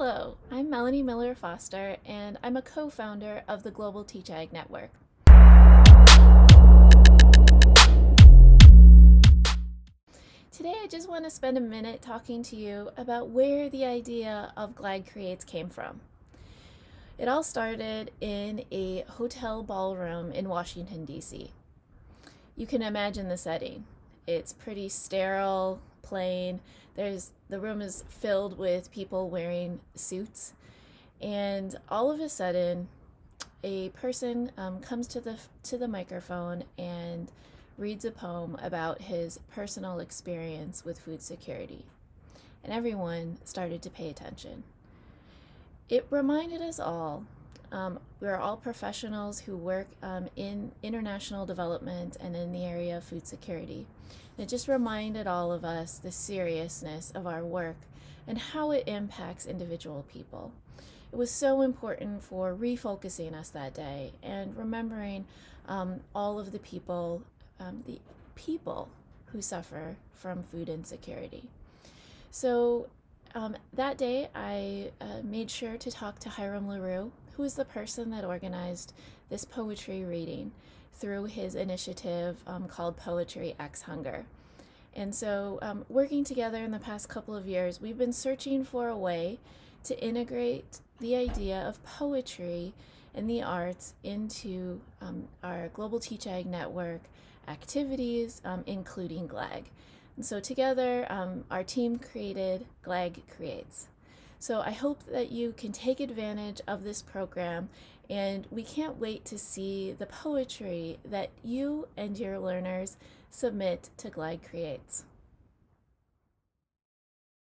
Hello, I'm Melanie Miller Foster, and I'm a co founder of the Global Teach Ag Network. Today, I just want to spend a minute talking to you about where the idea of GLAG Creates came from. It all started in a hotel ballroom in Washington, D.C. You can imagine the setting. It's pretty sterile, plain. There's the room is filled with people wearing suits, and all of a sudden, a person um, comes to the to the microphone and reads a poem about his personal experience with food security, and everyone started to pay attention. It reminded us all um, we're all professionals who work um, in international development and in the area of food security. it just reminded all of us the seriousness of our work and how it impacts individual people. It was so important for refocusing us that day and remembering um, all of the people, um, the people who suffer from food insecurity. So um, that day, I uh, made sure to talk to Hiram Larew, who is the person that organized this poetry reading through his initiative um, called Poetry X Hunger. And so, um, working together in the past couple of years, we've been searching for a way to integrate the idea of poetry and the arts into um, our Global Teach Ag Network activities, um, including GLAG. And so together, um, our team created GLAG Creates. So I hope that you can take advantage of this program and we can't wait to see the poetry that you and your learners submit to GLAG Creates.